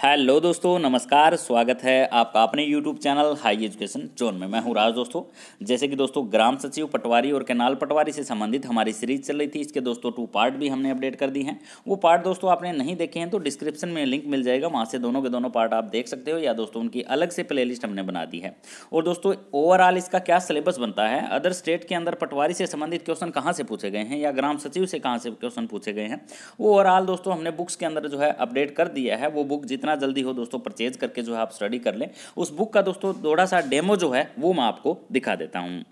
Hello दोस्तों, नमस्कार, स्वागत है आपका अपने YouTube channel high education zone में। मैं हूँ राज दोस्तों। जैसे कि दोस्तों, ग्राम सचिव पटवारी और कैनाल पटवारी से संबंधित हमारी सीरीज़ चल रही थी। इसके दोस्तों टू पार्ट भी हमने अपडेट कर दी हैं। वो पार्ट दोस्तों आपने नहीं देखे हैं तो डिस्क्रिप्शन में लिंक मिल जाएगा। वहाँ से दोनों के दोनों पार्ट आप देख सकते हो, या दोस्तों, उनकी अलग से प्ले हमने बना दी है। और दोस्तों ओवरऑल इसका क्या सिलेबस बनता है? अदर स्टेट के अंदर पटवारी से संबंधित क्वेश्चन कहाँ से पूछे गए हैं, या ग्राम सचिव से कहाँ से क्वेश्चन पूछे गए हैं? वो ओवरऑल दोस्तों, हमने बुक्स के अंदर जो है अपडेट कर दिया है। वो बुक जितना जल्दी हो दोस्तों परचेज करके जो है आप स्टडी कर लें। उस बुक का दोस्तों थोड़ा सा डेमो जो है, वो मैं आपको दिखा देता हूँ।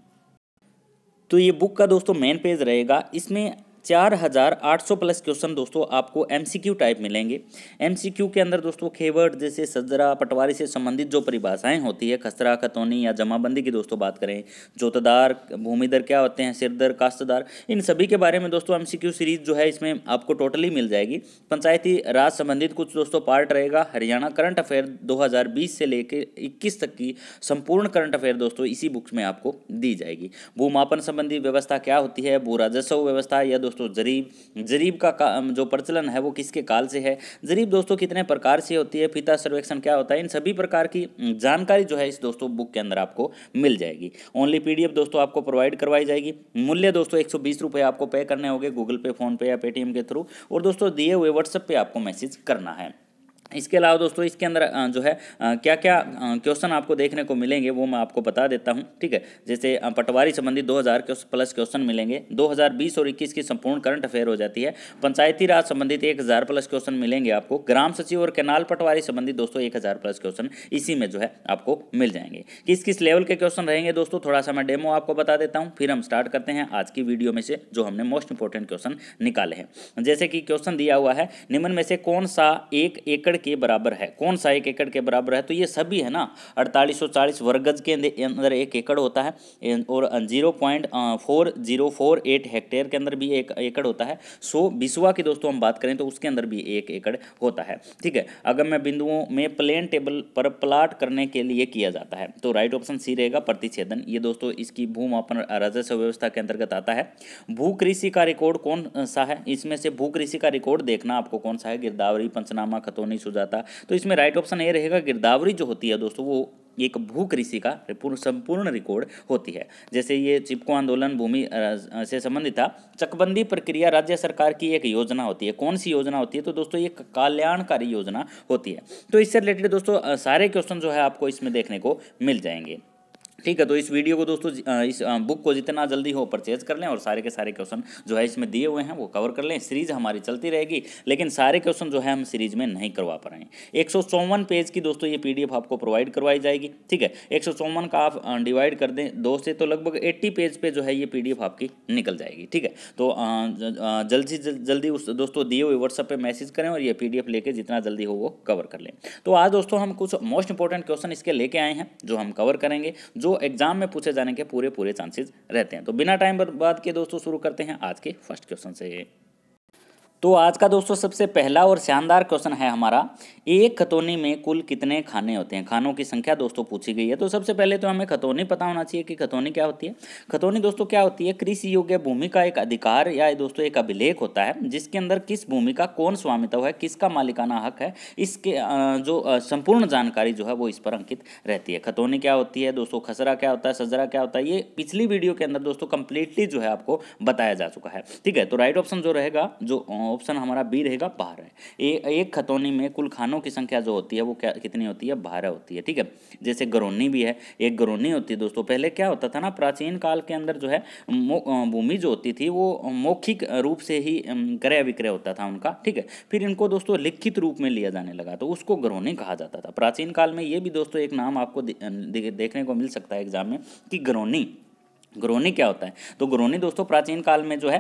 तो ये बुक का दोस्तों मेन पेज रहेगा। इसमें चार हज़ार आठ सौ प्लस क्वेश्चन दोस्तों आपको एमसीक्यू टाइप मिलेंगे। एमसीक्यू के अंदर दोस्तों खेवर्ड जैसे सजरा पटवारी से संबंधित जो परिभाषाएँ होती है, खसरा, खतौनी या जमाबंदी की दोस्तों बात करें, जोतदार भूमिदर क्या होते हैं, सिरदर, काश्तदार, इन सभी के बारे में दोस्तों एमसीक्यू सीरीज़ जो है इसमें आपको टोटली मिल जाएगी। पंचायती राज संबंधित कुछ दोस्तों पार्ट रहेगा, हरियाणा करंट अफेयर दो हज़ार बीस से लेकर इक्कीस तक की संपूर्ण करंट अफेयर दोस्तों इसी बुक्स में आपको दी जाएगी। भूमापन संबंधी व्यवस्था क्या होती है, भू राजस्व व्यवस्था या दोस्तों दोस्तों जरीब जरीब का, का जो प्रचलन है वो किसके काल से है? जरीब दोस्तों कितने प्रकार से होती है? पिता सर्वेक्षण क्या होता है? इन सभी प्रकार की जानकारी जो है इस दोस्तों बुक के अंदर आपको मिल जाएगी। ओनली पीडीएफ दोस्तों आपको प्रोवाइड करवाई जाएगी। मूल्य दोस्तों एक सौ आपको पे करने होंगे गूगल पे फोनपे या पेटीएम के थ्रू। और दोस्तों दिए हुए व्हाट्सएप पे आपको मैसेज करना है। इसके अलावा दोस्तों, इसके अंदर जो है क्या क्या क्वेश्चन आपको देखने को मिलेंगे, वो मैं आपको बता देता हूँ, ठीक है? जैसे पटवारी संबंधी 2000 प्लस क्वेश्चन मिलेंगे 2020 और 21 की संपूर्ण करंट अफेयर हो जाती है, पंचायती राज संबंधित 1000 प्लस क्वेश्चन मिलेंगे आपको, ग्राम सचिव और कैनाल पटवारी संबंधित दोस्तों एक हज़ार प्लस क्वेश्चन, इसी में जो है, आपको मिल जाएँगे। किस किस लेवल के क्वेश्चन रहेंगे दोस्तों, थोड़ा सा मैं डेमो आपको बता देता हूँ, फिर हम स्टार्ट करते हैं आज की वीडियो में से, जो हमने मोस्ट इंपॉर्टेंट क्वेश्चन निकाले हैं। जैसे कि क्वेश्चन दिया हुआ है, निम्न में से कौन सा एक एकड़ के बराबर है। कौन सा एक एकड़ के बराबर है? तो ये सभी है ना, अड़तालीस सौ चालीस वर्गज के अंदर एक एकड़ होता है। और zero point four, zero four eight hectare के अंदर भी एक एकड़ होता है। सो, बिस्वा की दोस्तों हम बात करें तो उसके अंदर भी एक एकड़ होता है। ठीक है? अगर मैं बिंदुओं में प्लेन टेबल पर प्लाट करने के लिए किया जाता है तो राइट ऑप्शन सी रहेगा प्रतिच्छेदन। ये दोस्तों इसकी भूमापन राजस्व व्यवस्था के अंतर्गत आता है। भू कृषि का रिकॉर्ड कौन सा है? इसमें से भू कृषि का रिकॉर्ड देखना आपको कौन सा है? गिरदावरी, पंचनामा, खतौनी सुजाता तो इसमें राइट ऑप्शन ये रहेगा, गिरदावरी जो होती है दोस्तों, वो एक भू कृषि का संपूर्ण रिकॉर्ड होती है। जैसे ये चिपको आंदोलन भूमि से संबंधित था। चकबंदी प्रक्रिया राज्य सरकार की एक योजना होती है। कौन सी योजना होती है? तो दोस्तों ये कल्याणकारी योजना होती है। तो इससे रिलेटेड दोस्तों सारे क्वेश्चन जो है आपको इसमें देखने को मिल जाएँगे। ठीक है तो इस वीडियो को दोस्तों इस बुक को जितना जल्दी हो परचेज कर लें और सारे के सारे क्वेश्चन जो है इसमें दिए हुए हैं, वो कवर कर लें। सीरीज़ हमारी चलती रहेगी, लेकिन सारे क्वेश्चन जो है हम सीरीज़ में नहीं करवा पा रहे हैं। एक सौ चौवन पेज की दोस्तों ये पीडीएफ आपको प्रोवाइड करवाई जाएगी, ठीक है? एक सौ चौवन का आप डिवाइड कर दें दो से तो लगभग एट्टी पेज पे जो है ये पीडीएफ आपकी निकल जाएगी, ठीक है? तो जल्दी जल्दी उस दोस्तों दिए हुए व्हाट्सएप पर मैसेज करें और ये पीडीएफ लेके जितना जल्दी हो वो कवर कर लें। तो आज दोस्तों हम कुछ मोस्ट इंपॉर्टेंट क्वेश्चन इसके लेके आए हैं, जो हम कवर करेंगे, जो जो एग्ज़ाम में पूछे जाने के पूरे पूरे चांसेस रहते हैं। तो बिना टाइम बर्बाद के दोस्तों, शुरू करते हैं आज के फ़र्स्ट क्वेश्चन से। तो आज का दोस्तों सबसे पहला और शानदार क्वेश्चन है हमारा, एक खतौनी में कुल कितने खाने होते हैं? खानों की संख्या दोस्तों पूछी गई है तो सबसे पहले तो हमें खतौनी पता होना चाहिए कि खतौनी क्या होती है। खतौनी दोस्तों क्या होती है? कृषि योग्य भूमि का एक अधिकार या दोस्तों एक अभिलेख होता है, जिसके अंदर किस भूमि का कौन स्वामित्व है, किसका मालिकाना हक है, इसके जो संपूर्ण जानकारी जो है वो इस पर अंकित रहती है। खतौनी क्या होती है दोस्तों? खसरा क्या होता है? सजरा क्या होता है? ये पिछली वीडियो के अंदर दोस्तों कंप्लीटली जो है आपको बताया जा चुका है। ठीक है तो राइट ऑप्शन जो रहेगा, जो ऑप्शन हमारा बी रहेगा बारह। एक खतौनी में कुल खानों की संख्या जो होती है, वो क्या, कितनी होती है? बारह होती है, ठीक है? जैसे गरोनी भी है, एक गरोनी होती है दोस्तों। पहले क्या होता था ना, प्राचीन काल के अंदर जो है भूमि जो होती थी, वो मौखिक रूप से ही क्रय विक्रय होता था उनका, ठीक है? फिर इनको दोस्तों लिखित रूप में लिया जाने लगा तो उसको गरोनी कहा जाता था। प्राचीन काल में ये भी दोस्तों एक नाम आपको देखने को मिल सकता है एग्ज़ाम में, कि गरोनी। ग्रोनी क्या होता है? तो ग्रोनी दोस्तों प्राचीन काल में जो है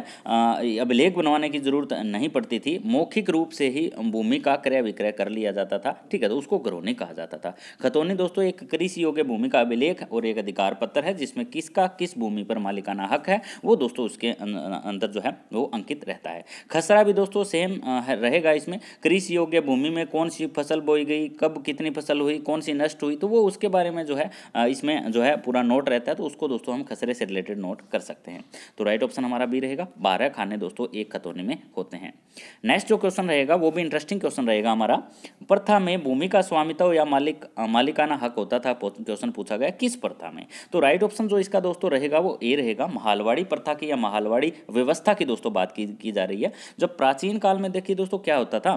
अभिलेख बनवाने की ज़रूरत नहीं पड़ती थी। मौखिक रूप से ही भूमि का क्रय विक्रय कर लिया जाता था। ठीक है तो उसको ग्रोनी कहा जाता था। खतौनी दोस्तों एक कृषि योग्य भूमि का अभिलेख और एक अधिकार पत्र है जिसमें किसका किस भूमि पर मालिकाना हक है वो दोस्तों उसके अं-, अंदर जो है वो अंकित रहता है। खसरा भी दोस्तों सेम रहेगा इसमें। कृषि योग्य भूमि में कौन सी फ़सल बोई गई कब कितनी फ़सल हुई कौन सी नष्ट हुई तो वो उसके बारे में जो है इसमें जो है पूरा नोट रहता है तो उसको दोस्तों हम खसरे से रिलेटेड नोट कर सकते हैं। तो राइट ऑप्शन हमारा बी रहेगा बारह खाने दोस्तों एक खतौनी में होते हैं। नेक्स्ट जो क्वेश्चन रहेगा वो भी इंटरेस्टिंग क्वेश्चन रहेगा हमारा। प्रथा में भूमि का स्वामित्व या मालिक मालिकाना हक होता था क्वेश्चन पूछा गया किस प्रथा में? तो राइट ऑप्शन जो इसका दोस्तों रहेगा वो ए रहेगा महालवाड़ी प्रथा की या महालवाड़ी व्यवस्था की दोस्तों बात की, की जा रही है। जब प्राचीन काल में देखिए दोस्तों क्या होता था?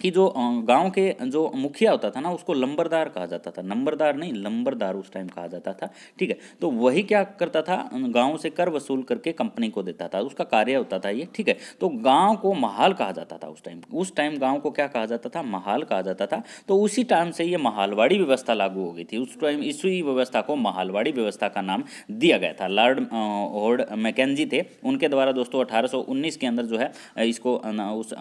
कि जो गाँव के जो मुखिया होता था ना, उसको लंबरदार कहा जाता था। नंबरदार नहीं, लंबरदार उस टाइम कहा जाता था। ठीक है? तो वही क्या करता था? गाँव से कर वसूल करके कंपनी को देता था। उसका कार्य होता था ये। ठीक है? तो गाँव को महाल कहा जाता था उस टाइम उस टाइम गाँव को क्या कहा जाता था? महाल कहा जाता था। तो उसी टाइम से ये महालवाड़ी व्यवस्था लागू हो गई थी। उस टाइम इसी व्यवस्था को महालवाड़ी व्यवस्था का नाम दिया गया था। लॉर्ड होर्ड मैकेजी थे। उनके द्वारा दोस्तों अठारह सौ उन्नीस के अंदर जो है, इसको उस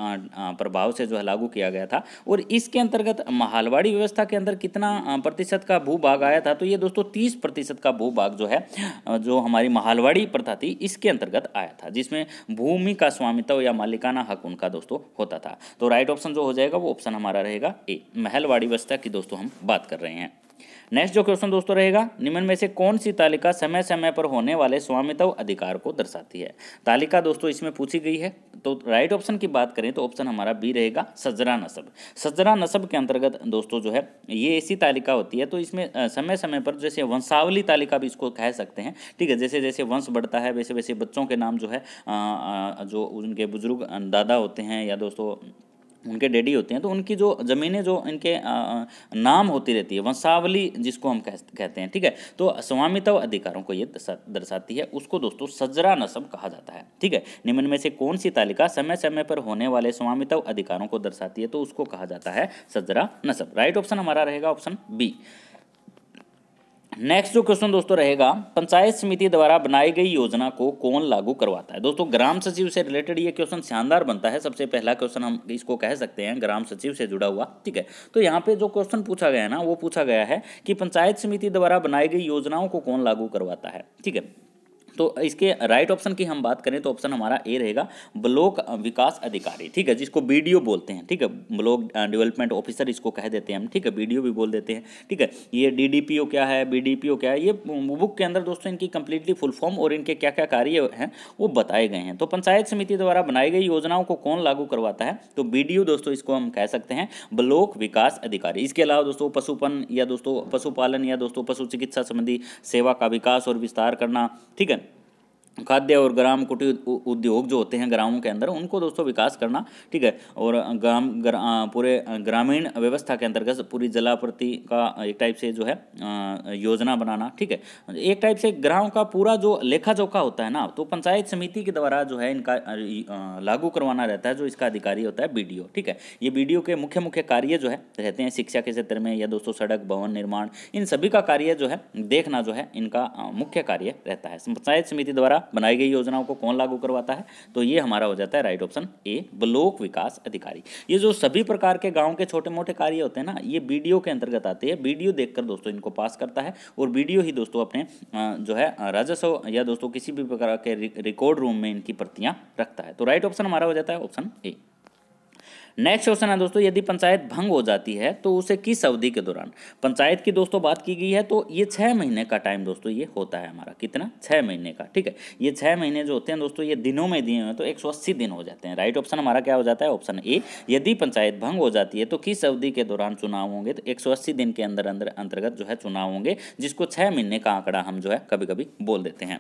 प्रभाव से जो है लागू किया किया गया था। और इसके अंतर्गत महालवाड़ी व्यवस्था के अंदर कितना प्रतिशत का भूभाग आया था तो ये दोस्तों तीस प्रतिशत का भू भाग जो है जो हमारी महालवाड़ी प्रथा थी, इसके अंतर्गत आया था, जिसमें भूमि का स्वामित्व या मालिकाना हक उनका दोस्तों होता था। तो राइट ऑप्शन जो हो जाएगा, वो ऑप्शन हमारा रहेगा ए। महलवाड़ी व्यवस्था की दोस्तों हम बात कर रहे हैं। नेक्स्ट जो क्वेश्चन दोस्तों रहेगा, निम्न में से कौन सी तालिका समय समय पर होने वाले स्वामित्व अधिकार को दर्शाती है? तालिका दोस्तों इसमें पूछी गई है तो राइट ऑप्शन की बात करें तो ऑप्शन हमारा बी रहेगा, सजरा नसब। सजरा नसब के अंतर्गत दोस्तों जो है, ये ऐसी तालिका होती है तो इसमें समय समय पर जैसे वंशावली तालिका भी इसको कह सकते हैं। ठीक है, जैसे जैसे वंश बढ़ता है, वैसे वैसे बच्चों के नाम जो है जो उनके बुज़ुर्ग दादा होते हैं या दोस्तों उनके डैडी होते हैं तो उनकी जो ज़मीनें जो इनके नाम होती रहती है वंशावली जिसको हम कह, कहते हैं ठीक है? तो स्वामित्व अधिकारों को ये दर्शाती है उसको दोस्तों सजरा नसब कहा जाता है ठीक है? निम्न में से कौन सी तालिका समय समय पर होने वाले स्वामित्व अधिकारों को दर्शाती है तो उसको कहा जाता है सजरा नसब राइट ऑप्शन हमारा रहेगा ऑप्शन बी नेक्स्ट जो क्वेश्चन दोस्तों रहेगा, पंचायत समिति द्वारा बनाई गई योजना को कौन लागू करवाता है? दोस्तों, ग्राम सचिव से रिलेटेड ये क्वेश्चन शानदार बनता है। सबसे पहला क्वेश्चन हम इसको कह सकते हैं, ग्राम सचिव से जुड़ा हुआ, ठीक है? तो यहाँ पे जो क्वेश्चन पूछा गया है ना, वो पूछा गया है कि पंचायत समिति द्वारा बनाई गई योजनाओं को कौन लागू करवाता है, ठीक है? तो इसके राइट ऑप्शन की हम बात करें तो ऑप्शन हमारा ए रहेगा ब्लॉक विकास अधिकारी, ठीक है? जिसको बीडीओ बोलते हैं, ठीक है? ब्लॉक डेवलपमेंट ऑफिसर इसको कह देते हैं हम, ठीक है? बीडीओ भी बोल देते हैं, ठीक है? ये डीडीपीओ क्या है? बीडीपीओ क्या है? ये बुक के अंदर दोस्तों इनकी कंप्लीटली फुल फॉर्म और इनके क्या क्या कार्य हैं, वो बताए गए हैं। तो पंचायत समिति द्वारा बनाई गई योजनाओं को कौन लागू करवाता है? तो बीडीओ दोस्तों इसको हम कह सकते हैं ब्लॉक विकास अधिकारी। इसके अलावा दोस्तों पशुपन या दोस्तों पशुपालन या दोस्तों पशु चिकित्सा संबंधी सेवा का विकास और विस्तार करना, ठीक है? खाद्य और ग्राम कुटीर उद्योग जो होते हैं ग्रामों के अंदर उनको दोस्तों विकास करना ठीक है? और ग्राम ग्रा, पूरे ग्रामीण व्यवस्था के अंतर्गत पूरी जलापूर्ति का एक टाइप से जो है योजना बनाना ठीक है? एक टाइप से ग्राम का पूरा जो लेखा जोखा होता है ना तो पंचायत समिति के द्वारा जो है इनका लागू करवाना रहता है जो इसका अधिकारी होता है बीडीओ ठीक है? ये बीडीओ के मुख्य मुख्य कार्य जो है रहते हैं शिक्षा के क्षेत्र में या दोस्तों सड़क भवन निर्माण इन सभी का कार्य जो है देखना जो है इनका मुख्य कार्य रहता है। पंचायत समिति द्वारा बनाई गई योजनाओं को कौन लागू करवाता है? तो ये हमारा हो जाता है राइट ऑप्शन ए ब्लॉक विकास अधिकारी। ये जो सभी प्रकार के गाँव के छोटे मोटे कार्य होते हैं ना, ये बी के अंतर्गत आते हैं। बी देखकर दोस्तों इनको पास करता है और बी ही दोस्तों अपने जो है राजस्व या दोस्तों किसी भी प्रकार के रिकॉर्ड रूम में इनकी प्रतियाँ रखता है। तो राइट ऑप्शन हमारा हो जाता है ऑप्शन ए नेक्स्ट क्वेश्चन है दोस्तों, यदि पंचायत भंग हो जाती है तो उसे किस अवधि के दौरान? पंचायत की दोस्तों बात की गई है तो ये छः महीने का टाइम दोस्तों ये होता है हमारा। कितना? छः महीने का, ठीक है? ये छः महीने जो होते हैं दोस्तों, ये दिनों में दिए हुए तो एक सौ अस्सी दिन हो जाते हैं। राइट ऑप्शन हमारा क्या हो जाता है? ऑप्शन ए यदि पंचायत भंग हो जाती है तो किस अवधि के दौरान चुनाव होंगे? तो एक सौ अस्सी दिन के अंदर अंदर अंतर्गत जो है चुनाव होंगे, जिसको छः महीने का आंकड़ा हम जो है कभी कभी बोल देते हैं।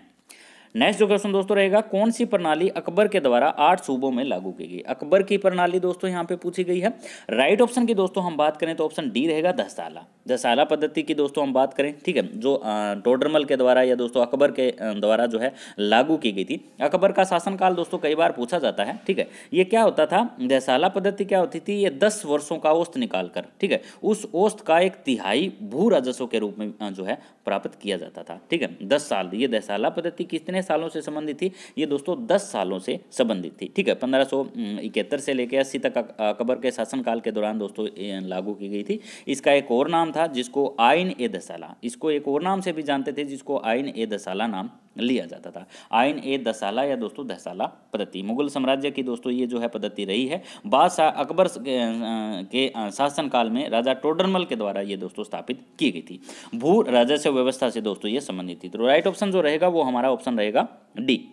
नेक्स्ट जो क्वेश्चन दोस्तों रहेगा, कौन सी प्रणाली अकबर के द्वारा आठ सूबों में लागू की गई? अकबर की प्रणाली दोस्तों यहाँ पे पूछी गई है। राइट ऑप्शन की दोस्तों हम बात करें तो ऑप्शन डी रहेगा दसाला दसाला पद्धति की दोस्तों हम बात करें, ठीक है? जो टोडरमल के द्वारा या दोस्तों अकबर के द्वारा जो है लागू की गई थी। अकबर का शासनकाल दोस्तों कई बार पूछा जाता है, ठीक है? ये क्या होता था? दसाला पद्धति क्या होती थी? ये दस वर्षों का औस्त निकाल कर ठीक है? उस औस्त का एक तिहाई भू राजस्व के रूप में जो है प्राप्त किया जाता था, ठीक है? दस साल, ये दसाला पद्धति कितने सालों से संबंधित थी, ये दोस्तों दस सालों से संबंधित थी, ठीक है? पंद्रह सौ इकहत्तर से लेकर अस्सी तक अकबर के शासनकाल के दौरान दोस्तों लागू की गई थी। इसका एक और नाम था जिसको आइन ए दसाला। इसको एक और नाम से भी जानते थे जिसको आइन ए दसाला नाम लिया जाता था। आइन ए दसाला या दोस्तों दसाला पद्धति मुगल साम्राज्य की दोस्तों ये जो है पद्धति रही है। बादशाह अकबर के शासनकाल में राजा टोडरमल के द्वारा ये दोस्तों स्थापित की गई थी। भू राजस्व व्यवस्था से दोस्तों ये संबंधित थी। तो राइट ऑप्शन जो रहेगा वो हमारा ऑप्शन रहेगा डी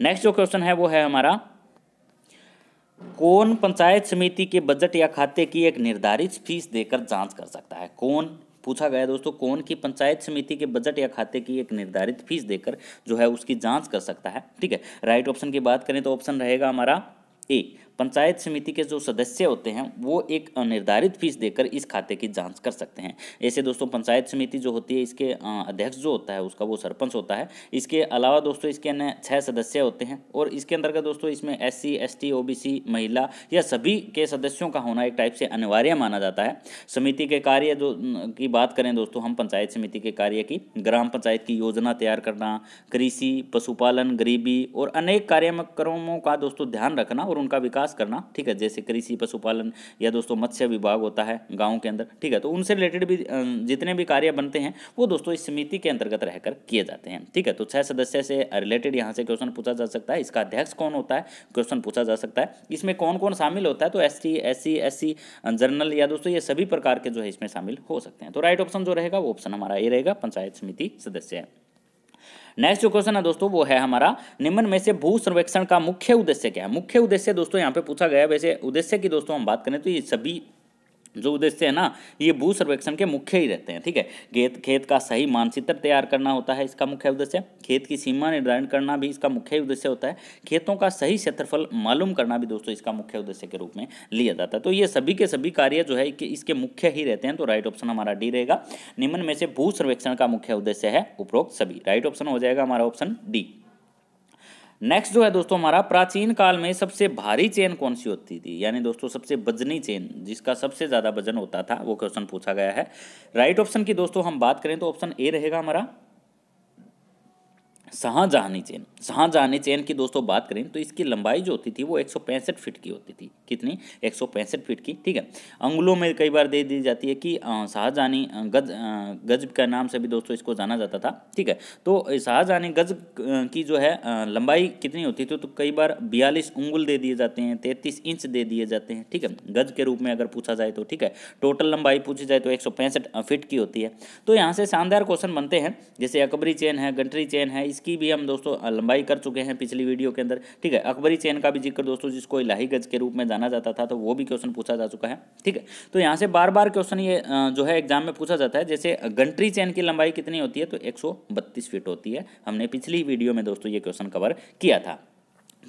नेक्स्ट जो क्वेश्चन है वो है हमारा, कौन पंचायत समिति के बजट या खाते की एक निर्धारित फ़ीस देकर जाँच कर सकता है? कौन पूछा गया दोस्तों, कौन की पंचायत समिति के बजट या खाते की एक निर्धारित फ़ीस देकर जो है उसकी जाँच कर सकता है, ठीक है? राइट ऑप्शन की बात करें तो ऑप्शन रहेगा हमारा ए पंचायत समिति के जो सदस्य होते हैं, वो एक निर्धारित फ़ीस देकर इस खाते की जाँच कर सकते हैं। ऐसे दोस्तों, पंचायत समिति जो होती है, इसके अध्यक्ष जो होता है, उसका वो सरपंच होता है। इसके अलावा दोस्तों, इसके अन्य छः सदस्य होते हैं और इसके अंतर्गत दोस्तों, इसमें S C S T O B C महिला या सभी के सदस्यों का होना एक टाइप से अनिवार्य माना जाता है। समिति के कार्य जो की बात करें दोस्तों, हम पंचायत समिति के कार्य की, ग्राम पंचायत की योजना तैयार करना, कृषि, पशुपालन, गरीबी और अनेक कार्यक्रमों का दोस्तों ध्यान रखना और उनका विकास विकास करना, ठीक है? जैसे कृषि, पशुपालन या दोस्तों मत्स्य विभाग होता है गाँव के अंदर, ठीक है? तो उनसे रिलेटेड भी जितने भी कार्य बनते हैं, वो दोस्तों इस समिति के अंतर्गत रहकर किए जाते हैं, ठीक है? तो छह सदस्य से रिलेटेड यहाँ से क्वेश्चन पूछा जा सकता है। इसका अध्यक्ष कौन होता है? क्वेश्चन पूछा जा सकता है। इसमें कौन कौन शामिल होता है? तो S T, S C S C, general या दोस्तों ये सभी प्रकार के जो है इसमें शामिल हो सकते हैं। तो राइट ऑप्शन जो रहेगा वो ऑप्शन हमारा ये रहेगा, पंचायत समिति सदस्य। है नेक्स्ट जो क्वेश्चन है दोस्तों, वो है हमारा, निम्न में से भू सर्वेक्षण का मुख्य उद्देश्य क्या है? मुख्य उद्देश्य दोस्तों यहाँ पे पूछा गया वैसे उद्देश्य की दोस्तों हम बात करें तो ये सभी जो उद्देश्य है ना, ये भू सर्वेक्षण के मुख्य ही रहते हैं, ठीक है? खेत खेत का सही मानचित्र तैयार करना होता है इसका मुख्य उद्देश्य। खेत की सीमा निर्धारण करना भी इसका मुख्य उद्देश्य होता है। खेतों का सही क्षेत्रफल मालूम करना भी दोस्तों इसका मुख्य उद्देश्य के रूप में लिया जाता है। तो ये सभी के सभी कार्य जो है कि इसके मुख्य ही रहते हैं तो राइट ऑप्शन हमारा डी रहेगा। निम्न में से भू सर्वेक्षण का मुख्य उद्देश्य है, उपरोक्त सभी। राइट ऑप्शन हो जाएगा हमारा ऑप्शन डी नेक्स्ट जो है दोस्तों हमारा, प्राचीन काल में सबसे भारी चेन कौन सी होती थी? यानी दोस्तों सबसे वजनी चेन, जिसका सबसे ज़्यादा वज़न होता था, वो क्वेश्चन पूछा गया है। राइट right ऑप्शन की दोस्तों हम बात करें तो ऑप्शन ए रहेगा हमारा। शाहजहानी चेन। शाहजहानी चेन की दोस्तों बात करें तो इसकी लंबाई जो होती थी वो एक फीट की होती थी। कितनी? एक फीट की, ठीक है। अंगुलों में कई बार दे दी जाती है कि शाहजहानी गज गज का नाम से भी दोस्तों इसको जाना जाता था, ठीक है। तो शाहजहानी गज की जो है लंबाई कितनी होती थी तो कई बार बयालीस उंगुल दे दिए जाते हैं, तैंतीस इंच दे दिए जाते हैं, ठीक है। गज के रूप में अगर पूछा जाए तो ठीक है। टोटल लंबाई पूछी जाए तो एक फीट की होती है। तो यहाँ से शानदार क्वेश्चन बनते हैं। जैसे अकबरी चेन है, गंटरी चेन है, इस इसकी भी हम दोस्तों लंबाई कर चुके हैं पिछली वीडियो के अंदर, ठीक है? अकबरी चैन का भी ज़िक्र दोस्तों, जिसको इलाही गज के रूप में जाना जाता था तो वो भी क्वेश्चन पूछा जा चुका है, ठीक है? तो यहाँ से बार बार क्वेश्चन ये जो है एग्ज़ाम में पूछा जाता है, जैसे गंट्री चैन की लंबाई कितनी होती है तो एक सौ बत्तीस फीट होती है। हमने पिछली वीडियो में दोस्तों ये क्वेश्चन कवर किया था।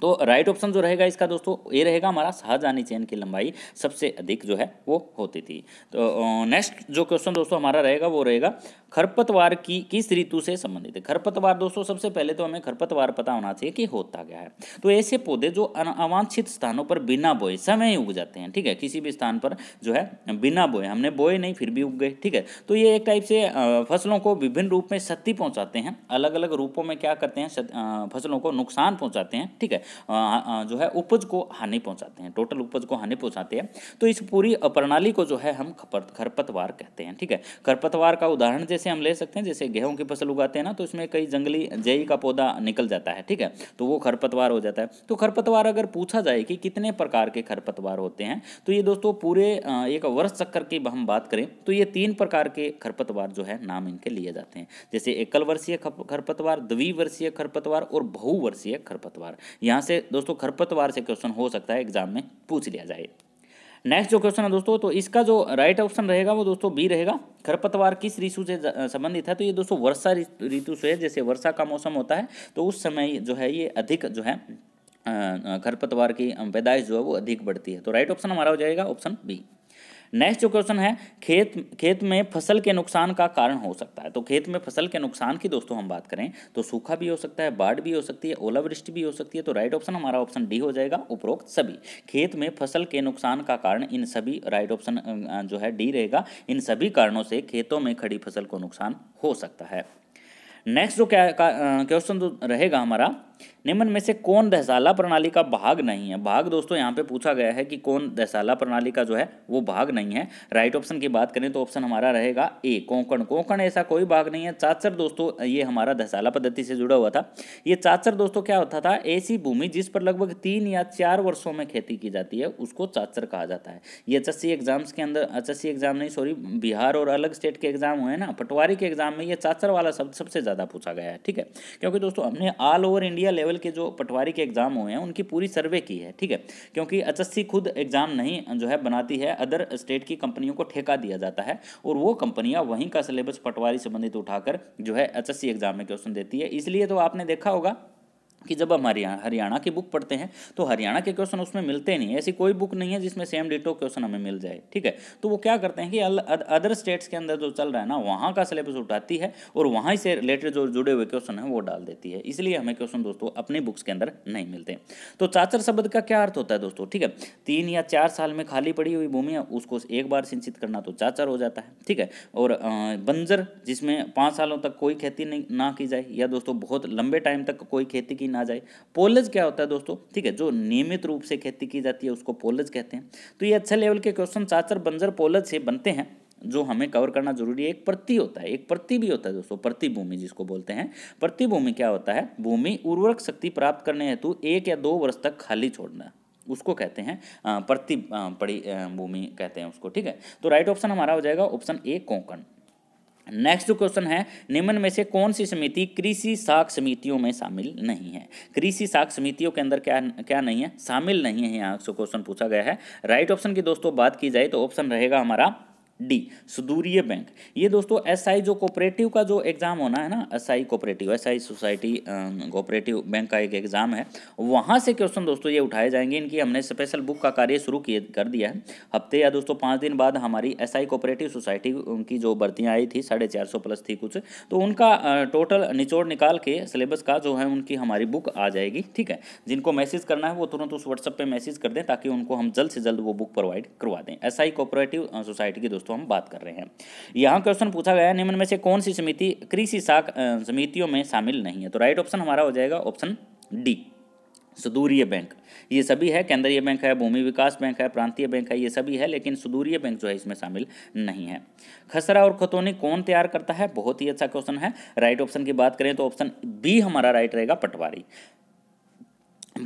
तो राइट ऑप्शन जो रहेगा इसका दोस्तों, ये रहेगा हमारा शाहजहानी चैन की लंबाई सबसे अधिक जो है वो होती थी। तो नेक्स्ट जो क्वेश्चन दोस्तों हमारा रहेगा वो रहेगा खरपतवार की, किस ऋतु से संबंधित है? खरपतवार दोस्तों, सबसे पहले तो हमें खरपतवार पता होना चाहिए कि होता क्या है। तो ऐसे पौधे जो अवांछित स्थानों पर बिना बोए समय ही उग जाते हैं, ठीक है? किसी भी स्थान पर जो है बिना बोए, हमने बोए नहीं, फिर भी उग गए, ठीक है? तो ये एक टाइप से फ़सलों को विभिन्न रूप में क्षति पहुँचाते हैं। अलग अलग रूपों में क्या करते हैं फ़सलों को नुकसान पहुँचाते हैं, ठीक है? जो है उपज को हानि पहुंचाते हैं टोटल उपज को हानि पहुंचाते हैं। तो इस पूरी प्रणाली को जो है हम खरपतवार कहते हैं, ठीक है? खरपतवार का उदाहरण जैसे हम ले सकते हैं, जैसे गेहूँ की फ़सल उगाते हैं ना तो इसमें कई जंगली जई का पौधा निकल जाता है, ठीक है? तो वो खरपतवार हो जाता है। तो खरपतवार अगर पूछा जाए कि कितने प्रकार के खरपतवार होते हैं तो ये दोस्तों पूरे एक वर्ष चक्कर की हम बात करें तो ये तीन प्रकार के खरपतवार जो है नाम इनके लिए जाते हैं। जैसे एकल वर्षीय खरपतवार, द्विवर्षीय खरपतवार और बहुवर्षीय खरपतवार। यहाँ से दोस्तों खरपतवार से क्वेश्चन हो सकता है एग्ज़ाम में, पूछ लिया जाए। नेक्स्ट जो क्वेश्चन है दोस्तों तो इसका जो राइट ऑप्शन रहेगा वो दोस्तों बी रहेगा। खरपतवार किस ऋतु से संबंधित है? तो ये दोस्तों वर्षा ऋतु से जैसे वर्षा का मौसम होता है तो उस समय जो है ये अधिक जो है खरपतवार की पैदाइश जो है वो अधिक बढ़ती है। तो राइट ऑप्शन हमारा हो जाएगा ऑप्शन बी नेक्स्ट जो क्वेश्चन है, खेत खेत में फ़सल के नुकसान का कारण हो सकता है। तो खेत में फ़सल के नुकसान की दोस्तों हम बात करें तो सूखा भी हो सकता है, बाढ़ भी हो सकती है, ओलावृष्टि भी हो सकती है तो राइट ऑप्शन हमारा ऑप्शन डी हो जाएगा, उपरोक्त सभी। खेत में फ़सल के नुकसान का कारण इन सभी राइट ऑप्शन जो है डी रहेगा। इन सभी कारणों से खेतों में खड़ी फ़सल को नुकसान हो सकता है। नेक्स्ट जो क्या क्वेश्चन जो रहेगा हमारा निम्न में से कौन दहसाला प्रणाली का भाग नहीं है? भाग दोस्तों, यहाँ पे पूछा गया है कि कौन दहसाला प्रणाली का जो है, वो भाग नहीं है। राइट ऑप्शन की बात करें तो ऑप्शन हमारा रहेगा ए कोंकण। कोंकण ऐसा कोई भाग नहीं है। चाचर दोस्तों, ये हमारा दहसाला पद्धति से जुड़ा हुआ था। ये चाचर दोस्तों क्या होता था? ऐसी भूमि जिस पर लगभग तीन या चार वर्षों में खेती की जाती है, उसको चाचर कहा जाता है। ये एच एग्ज़ाम्स के अंदर एच एग्ज़ाम नहीं सॉरी बिहार और अलग स्टेट के एग्ज़ाम हुए ना, पटवारी के एग्ज़ाम में ये चाचर वाला शब्द सबसे ज़्यादा पूछा गया है, ठीक है? क्योंकि दोस्तों, हमने ऑल ओवर इंडिया लेवल के जो पटवारी के एग्ज़ाम हुए हैं, उनकी पूरी सर्वे की है, ठीक है? क्योंकि एच खुद एग्ज़ाम नहीं, जो है, बनाती है, अदर स्टेट की कंपनियों को ठेका दिया जाता है, और वो कंपनियाँ वहीं का सिलेबस पटवारी संबंधित उठाकर, जो है एच एग्ज़ाम में क्वेश्चन देती है। इसलिए तो आपने देखा होगा कि जब हम हरियाणा की बुक पढ़ते हैं तो हरियाणा के क्वेश्चन उसमें मिलते नहीं ऐसी कोई बुक नहीं है जिसमें सेम डिटो क्वेश्चन हमें मिल जाए, ठीक है? तो वो क्या करते हैं कि अदर स्टेट्स के अंदर जो चल रहा है ना, वहाँ का सिलेबस उठाती है और वहाँ से रिलेटेड जो जुड़े हुए क्वेश्चन हैं, वो डाल देती है। इसलिए हमें क्वेश्चन दोस्तों अपनी बुक्स के अंदर नहीं मिलते। तो चाचर शब्द का क्या अर्थ होता है दोस्तों, ठीक है? तीन या चार साल में खाली पड़ी हुई भूमि, उसको एक बार सिंचित करना तो चाचर हो जाता है, ठीक है? और बंजर जिसमें पाँच सालों तक कोई खेती नहीं, ना की जाए, या दोस्तों बहुत लंबे टाइम तक कोई खेती की ना जाए। पोलज क्या होता है दोस्तों? ठीक है, जो नियमित रूप से खेती की जाती है, उसको पोलज कहते हैं। तो ये अच्छा लेवल के क्वेश्चन चाचर बंजर पोलज से बनते हैं, जो हमें कवर करना ज़रूरी है। एक प्रति होता है, एक प्रति भी होता है दोस्तों प्रति भूमि जिसको बोलते हैं। प्रति भूमि क्या होता है? भूमि उर्वरक शक्ति प्राप्त करने हेतु एक या दो वर्ष तक खाली छोड़ना। उसको कहते हैं प्रति पड़ी भूमि कहते हैं उसको, ठीक है? तो राइट ऑप्शन हमारा हो जाएगा ऑप्शन ए कोंकण। नेक्स्ट जो क्वेश्चन है, निम्न में से कौन सी समिति कृषि साख समितियों में शामिल नहीं है? कृषि साख समितियों के अंदर क्या क्या नहीं है? शामिल नहीं है यहाँ से क्वेश्चन पूछा गया है। राइट ऑप्शन की दोस्तों बात की जाए तो ऑप्शन रहेगा हमारा डी, सुदूरीय बैंक। ये दोस्तों एस आई जो कोऑपरेटिव का जो एग्ज़ाम होना है ना S I cooperative S I society cooperative bank का एक एग्ज़ाम है, वहाँ से क्वेश्चन दोस्तों ये उठाए जाएँगे। इनकी हमने स्पेशल बुक का कार्य शुरू किए, कर दिया है। हफ़्ते या दोस्तों पाँच दिन बाद हमारी एस आई कोऑपरेटिव सोसाइटी की जो भर्तियाँ आई थी, साढ़े चार सौ प्लस थी कुछ तो उनका टोटल निचोड़ निकाल के सिलेबस का जो है उनकी हमारी बुक आ जाएगी, ठीक है? जिनको मैसेज करना है वो तुरंत उस व्हाट्सअप पर मैसेज कर दें, ताकि उनको हम जल्द से जल्द वो बुक प्रोवाइड करवा दें। एस आई कोऑपरेटिव सोसाइटी की दोस्तों हम बात कर रहे हैं। यहाँ क्वेश्चन पूछा गया है, निम्न में से कौन सी समिति, कृषि साख समितियों में शामिल नहीं है? तो राइट ऑप्शन हमारा हो जाएगा ऑप्शन डी सुदूरीय बैंक। ये सभी है, केंद्रीय बैंक है, भूमि विकास बैंक है, प्रांतीय बैंक है, ये सभी है, लेकिन सुदूरीय बैंक जो है, इसमें शामिल नहीं है। खसरा और खतौनी कौन तैयार करता है? बहुत ही अच्छा क्वेश्चन है। राइट ऑप्शन की बात करें तो ऑप्शन बी हमारा राइट रहेगा पटवारी।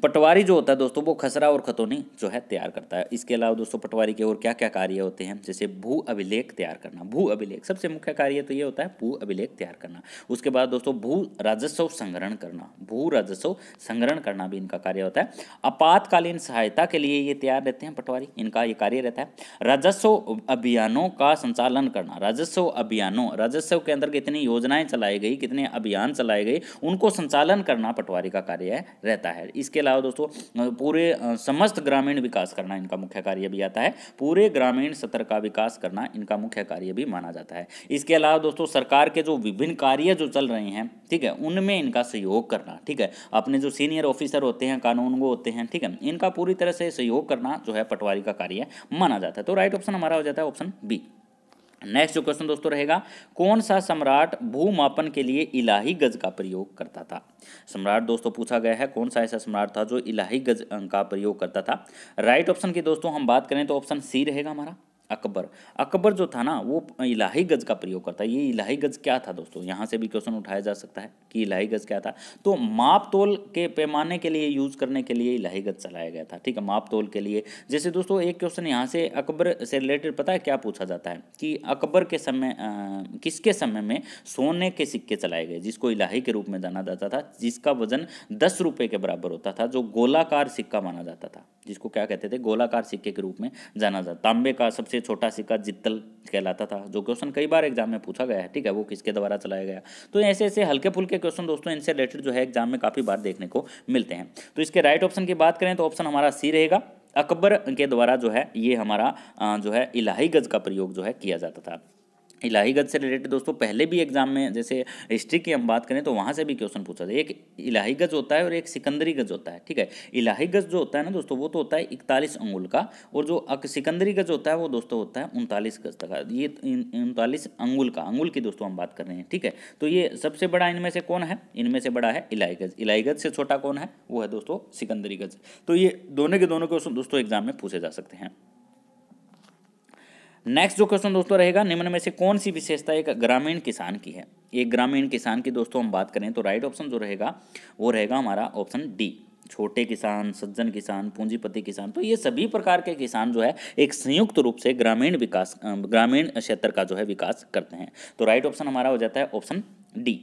पटवारी जो होता है दोस्तों, वो खसरा और खतौनी जो है तैयार करता है। इसके अलावा दोस्तों, पटवारी के और क्या क्या कार्य होते हैं? जैसे भू अभिलेख तैयार करना। भू अभिलेख, सबसे मुख्य कार्य तो ये होता है भू अभिलेख तैयार करना। उसके बाद दोस्तों, भू राजस्व संग्रहण करना। भू राजस्व संग्रहण करना भी इनका कार्य होता है। आपातकालीन सहायता के लिए ये तैयार रहते हैं पटवारी। इनका ये कार्य रहता है। राजस्व अभियानों का संचालन करना। राजस्व अभियानों, राजस्व के अंदर कितनी योजनाएँ चलाई गई, कितने अभियान चलाए गए, उनको संचालन करना पटवारी का कार्य रहता है। इसके इसके अलावा दोस्तों पूरे समस्त ग्रामीण विकास करना इनका मुख्य कार्य भी आता है। पूरे ग्रामीण स्तर का विकास करना इनका मुख्य कार्य भी माना जाता है। इसके अलावा दोस्तों, सरकार के जो विभिन्न कार्य जो चल रहे हैं, ठीक है, उनमें इनका सहयोग करना, ठीक है। अपने जो सीनियर ऑफिसर होते हैं कानून वो होते हैं, ठीक है, इनका पूरी तरह से सहयोग करना जो है पटवारी का कार्य माना जाता है। तो राइट ऑप्शन हमारा हो जाता है ऑप्शन बी नेक्स्ट जो क्वेश्चन दोस्तों रहेगा, कौन सा सम्राट भूमापन के लिए इलाही गज का प्रयोग करता था? सम्राट दोस्तों पूछा गया है, कौन सा ऐसा सम्राट था जो इलाही गज का प्रयोग करता था? राइट ऑप्शन की दोस्तों हम बात करें तो ऑप्शन सी रहेगा हमारा। अकबर। अकबर जो था ना, वो इलाही गज का प्रयोग करता है। ये इलाही गज क्या था दोस्तों? यहाँ से भी क्वेश्चन उठाया जा सकता है कि इलाही गज क्या था। तो माप तोल के पैमाने के लिए यूज़ करने के लिए इलाही गज चलाया गया था। ठीक है, माप तोल के लिए। जैसे दोस्तों, एक क्वेश्चन यहाँ से अकबर से रिलेटेड पता है क्या पूछा जाता है? कि अकबर के समय किसके समय में सोने के सिक्के चलाए गए, जिसको इलाही के रूप में जाना जाता था, जिसका वज़न दस रुपये के बराबर होता था, जो गोलाकार सिक्का माना जाता था, जिसको क्या कहते थे? गोलाकार सिक्के के रूप में जाना जाता तांबे का सबसे छोटा सिक्का जित्तल कहलाता था, जो क्वेश्चन कई बार एग्ज़ाम में पूछा गया है, ठीक है? वो किसके द्वारा चलाया गया? तो ऐसे ऐसे हल्के फुल्के क्वेश्चन दोस्तों, इनसे रिलेटेड जो है एग्ज़ाम में काफ़ी बार देखने को मिलते हैं। तो इसके राइट ऑप्शन की बात करें तो ऑप्शन हमारा सी रहेगा। अकबर के द्वारा जो है, ये हमारा जो है इलाही गज का प्रयोग जो है किया जाता था। इलाहीगंज से रिलेटेड दोस्तों, पहले भी एग्ज़ाम में जैसे हिस्ट्री की हम बात करें तो वहाँ से भी क्वेश्चन पूछा था एक इलाही गज होता है और एक सिकंदरी गज होता है, ठीक है? इलाही गज जो होता है ना दोस्तों, वो तो होता है इकतालीस अंगुल का और जो सिकंदरी गज होता है, वो दोस्तों होता है उनतालीस गज तक ये उनतालीस अंगुल का, अंगुल की दोस्तों हम बात कर रहे हैं, ठीक है? तो ये सबसे बड़ा इनमें से कौन है? इनमें से बड़ा है इलाही गज इलाही गज से छोटा कौन है? वो है दोस्तों सिकंदरी गज तो ये दोनों के दोनों क्वेश्चन दोस्तों एग्ज़ाम में पूछे जा सकते हैं। नेक्स्ट जो क्वेश्चन दोस्तों रहेगा, निम्न में से कौन सी विशेषता एक ग्रामीण किसान की है? एक ग्रामीण किसान की दोस्तों हम बात करें तो राइट ऑप्शन जो रहेगा, वो रहेगा हमारा ऑप्शन डी छोटे किसान, सज्जन किसान, पूंजीपति किसान तो ये सभी प्रकार के किसान जो है, एक संयुक्त रूप से ग्रामीण विकास ग्रामीण क्षेत्र का जो है विकास करते हैं। तो राइट ऑप्शन हमारा हो जाता है ऑप्शन डी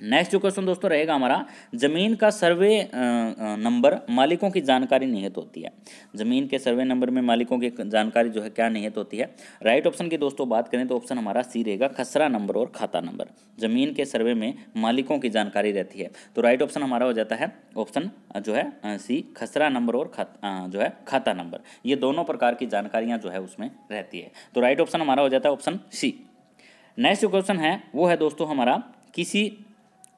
नेक्स्ट जो क्वेश्चन दोस्तों रहेगा हमारा, ज़मीन का सर्वे नंबर मालिकों की जानकारी निहित होती है। ज़मीन के सर्वे नंबर में मालिकों की जानकारी जो है क्या निहित होती है? राइट ऑप्शन की दोस्तों बात करें तो ऑप्शन हमारा सी रहेगा, खसरा नंबर और खाता नंबर ज़मीन के सर्वे में मालिकों की जानकारी रहती है। तो राइट ऑप्शन हमारा हो जाता है ऑप्शन जो है सी खसरा नंबर और जो है खाता नंबर ये दोनों प्रकार की जानकारियाँ जो है उसमें रहती है। तो राइट ऑप्शन हमारा हो जाता है ऑप्शन सी नेक्स्ट जो क्वेश्चन है, वो है दोस्तों हमारा, किसी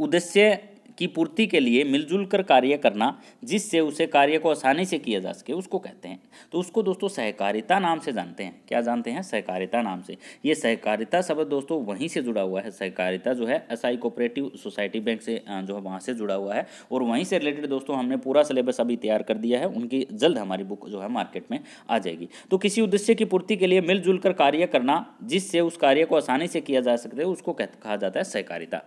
उद्देश्य की पूर्ति के लिए मिलजुल कर कार्य करना, जिससे उसे कार्य को आसानी से किया जा सके, उसको कहते हैं। तो उसको दोस्तों सहकारिता नाम से जानते हैं। क्या जानते हैं? सहकारिता नाम से। ये सहकारिता शब्द दोस्तों वहीं से जुड़ा हुआ है। सहकारिता जो है S I cooperative society bank से जो है वहाँ से जुड़ा हुआ है और वहीं से रिलेटेड दोस्तों हमने पूरा सिलेबस अभी तैयार कर दिया है। उनकी जल्द हमारी बुक जो है मार्केट में आ जाएगी। तो किसी उद्देश्य की पूर्ति के लिए मिलजुल कर कार्य करना, जिससे उस कार्य को आसानी से किया जा सकते, उसको कहा जाता है सहकारिता।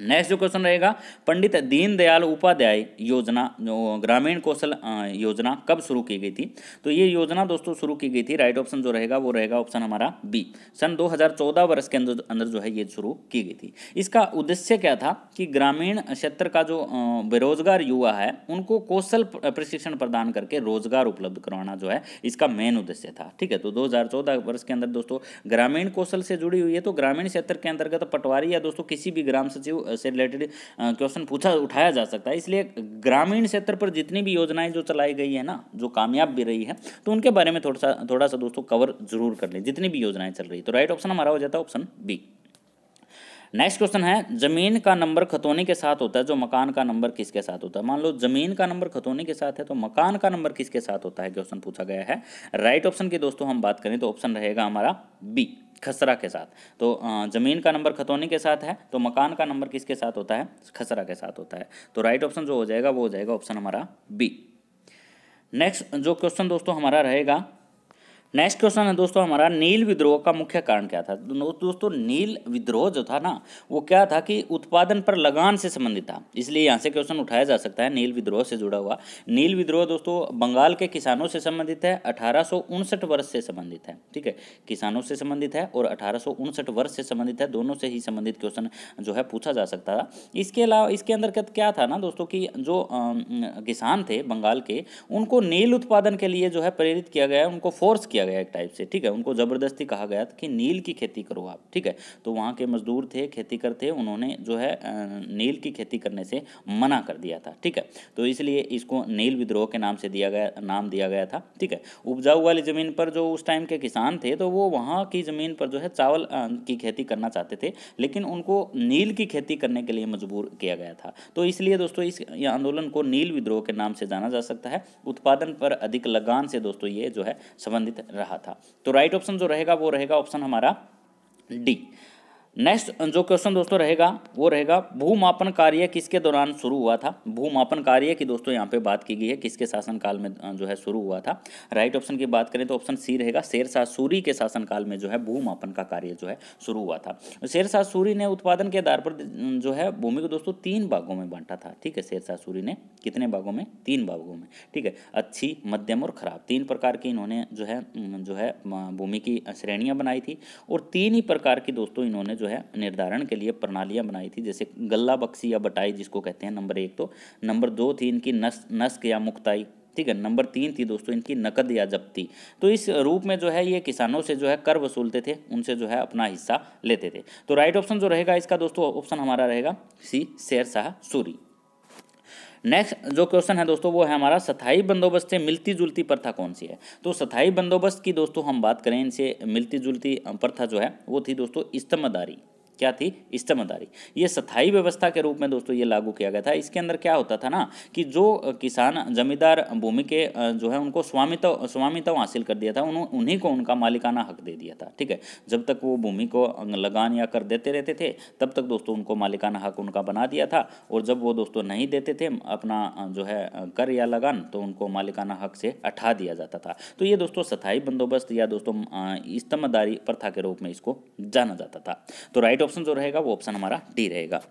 नेक्स्ट जो क्वेश्चन रहेगा, पंडित दीनदयाल उपाध्याय योजना, जो ग्रामीण कौशल योजना कब शुरू की गई थी? तो ये योजना दोस्तों शुरू की गई थी राइट ऑप्शन जो रहेगा, वो रहेगा ऑप्शन हमारा बी सन 2014 वर्ष के अंदर अंदर जो है ये शुरू की गई थी। इसका उद्देश्य क्या था कि ग्रामीण क्षेत्र का जो बेरोजगार युवा है, उनको कौशल प्रशिक्षण प्रदान करके रोज़गार उपलब्ध करवाना जो है, इसका मेन उद्देश्य था। ठीक है तो दो हज़ार चौदह वर्ष के अंदर दोस्तों, ग्रामीण कौशल से जुड़ी हुई है तो ग्रामीण क्षेत्र के अंतर्गत पटवारी या दोस्तों किसी भी ग्राम सचिव से रिलेटेड क्वेश्चन पूछा, उठाया जा सकता है। इसलिए ग्रामीण क्षेत्र पर जितनी भी योजनाएँ जो चलाई गई है ना, जो कामयाब भी रही है तो उनके बारे में थोड़ा सा थोड़ा सा दोस्तों कवर ज़रूर कर लें, जितनी भी योजनाएँ चल रही तो राइट ऑप्शन हमारा हो जाता है ऑप्शन बी नेक्स्ट क्वेश्चन है, ज़मीन का नंबर खतौनी के साथ होता है जो मकान का नंबर किसके साथ होता है? मान लो ज़मीन का नंबर खतौनी के साथ है तो मकान का नंबर किसके साथ होता है? क्वेश्चन पूछा गया है। राइट ऑप्शन की दोस्तों हम बात करें तो ऑप्शन रहेगा हमारा बी खसरा के साथ। तो ज़मीन का नंबर खतौनी के साथ है तो मकान का नंबर किसके साथ होता है? खसरा के साथ होता है। तो राइट ऑप्शन जो हो जाएगा, वो हो जाएगा ऑप्शन हमारा बी नेक्स्ट जो क्वेश्चन दोस्तों हमारा रहेगा नेक्स्ट क्वेश्चन है दोस्तों, हमारा नील विद्रोह का मुख्य कारण क्या था? दोस्तों, नील विद्रोह जो था ना, वो क्या था कि उत्पादन पर लगान से संबंधित था। इसलिए यहाँ से क्वेश्चन उठाया जा सकता है, नील विद्रोह से जुड़ा हुआ। नील विद्रोह दोस्तों, बंगाल के किसानों से संबंधित है, अठारह सौ उनसठ वर्ष से संबंधित है, ठीक है? किसानों से संबंधित है और अठारह सौ उनसठ वर्ष से संबंधित है, दोनों से ही संबंधित क्वेश्चन जो है पूछा जा सकता था। इसके अलावा, इसके अंदर क्या था ना दोस्तों की जो किसान थे बंगाल के, उनको नील उत्पादन के लिए जो है प्रेरित किया गया उनको फोर्स किया किया गया एक टाइप से, ठीक है? उनको ज़बरदस्ती कहा गया था कि नील की खेती करो आप, ठीक है? तो वहाँ के मजदूर थे, खेती करते, उन्होंने जो है नील की खेती करने से मना कर दिया था, ठीक है? तो इसलिए इसको नील विद्रोह के नाम से दिया गया, नाम दिया गया था, ठीक है? उपजाऊ वाली ज़मीन पर जो उस टाइम के किसान थे तो वो वहाँ की ज़मीन पर जो है चावल की खेती करना चाहते थे, लेकिन उनको नील की खेती करने के लिए मजबूर किया गया था। तो इसलिए दोस्तों, इस आंदोलन को नील विद्रोह के नाम से जाना जा सकता है। उत्पादन पर अधिक लगान से दोस्तों, ये जो है संबंधित रहा था। तो राइट ऑप्शन जो रहेगा वो रहेगा ऑप्शन हमारा डी नेक्स्ट, जो क्वेश्चन दोस्तों रहेगा, वो रहेगा, भूमापन कार्य किसके दौरान शुरू हुआ था? भूमापन कार्य की दोस्तों यहाँ पे बात की गई है, किसके शासनकाल में जो है शुरू हुआ था। राइट ऑप्शन की बात करें तो ऑप्शन सी रहेगा शेरशाह सूरी के शासनकाल में जो है भूमापन का कार्य जो है शुरू हुआ था। शेरशाह सूरी ने उत्पादन के आधार पर जो है भूमि को दोस्तों तीन भागों में बांटा था। ठीक है शेरशाह सूरी ने कितने भागों में? तीन भागों में। ठीक है, अच्छी, मध्यम और खराब। तीन प्रकार की इन्होंने जो है जो है भूमि की श्रेणियाँ बनाई थी और तीन ही प्रकार की दोस्तों इन्होंने जो है, निर्धारण के लिए प्रणालियाँ बनाई थी, जैसे गल्ला बक्सी या बटाई जिसको कहते हैं, नंबर एक तो। नंबर दो थी इनकी नस, नस्क या मुक्ताई, ठीक है। नंबर तीन थी दोस्तों इनकी नकद या जब्ती। तो इस रूप में जो है ये किसानों से जो है कर वसूलते थे, उनसे जो है अपना हिस्सा लेते थे। तो राइट ऑप्शन जो रहेगा इसका दोस्तों ऑप्शन हमारा रहेगा सी शेर शाह सूरी। नेक्स्ट जो क्वेश्चन है दोस्तों, वो है हमारा सथाई बंदोबस्त से मिलती जुलती प्रथा कौन सी है? तो सथाई बंदोबस्त की दोस्तों, हम बात करें इनसे मिलती जुलती प्रथा जो है, वो थी दोस्तों, इस्तमदारी। क्या थी? इस्तमदारी ये स्थायी व्यवस्था के रूप में दोस्तों ये लागू किया गया था। इसके अंदर क्या होता था ना कि जो किसान जमींदार भूमि के जो है उनको स्वामित्व स्वामित्व हासिल कर दिया था, उन्हीं को उनका मालिकाना हक दे दिया था, ठीक है? जब तक वो भूमि को लगान या कर देते रहते थे, तब तक दोस्तों उनको मालिकाना हक उनका बना दिया था और जब वो दोस्तों नहीं देते थे, अपना जो है कर या लगान तो उनको मालिकाना हक से हटा दिया जाता था। तो ये दोस्तों स्थायी बंदोबस्त या दोस्तों इस्तमदारी प्रथा के रूप में इसको जाना जाता था। तो राइट ऑप्शन जो रहेगा, वो ऑप्शन हमारा डी रहेगा।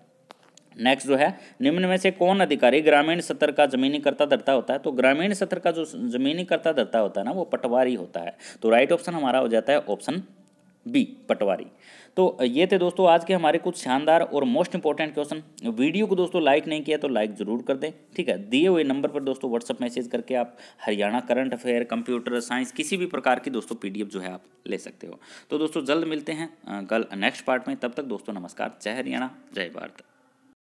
नेक्स्ट जो है, निम्न में से कौन अधिकारी ग्रामीण सत्र का जमीनी करता धरता होता है? तो ग्रामीण सत्र का जो जमीनी करता धरता होता है ना, वो पटवारी होता है। तो राइट ऑप्शन हमारा हो जाता है ऑप्शन बी पटवारी। तो ये थे दोस्तों आज के हमारे कुछ शानदार और मोस्ट इंपॉर्टेंट क्वेश्चन वीडियो को दोस्तों लाइक नहीं किया तो लाइक ज़रूर कर दें, ठीक है? दिए हुए नंबर पर दोस्तों व्हाट्सअप मैसेज करके आप Haryana current affair computer science किसी भी प्रकार की दोस्तों पीडीएफ जो है आप ले सकते हो। तो दोस्तों जल्द मिलते हैं कल नेक्स्ट पार्ट में। तब तक दोस्तों नमस्कार, जय हरियाणा, जय भारत।